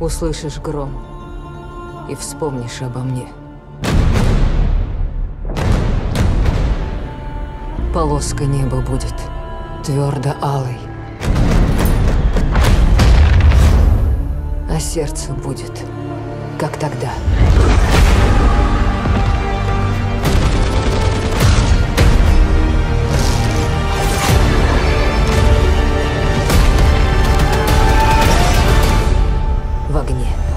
услышишь гром и вспомнишь обо мне. Полоска неба будет твердо алой, а сердце будет, как тогда. 交给你。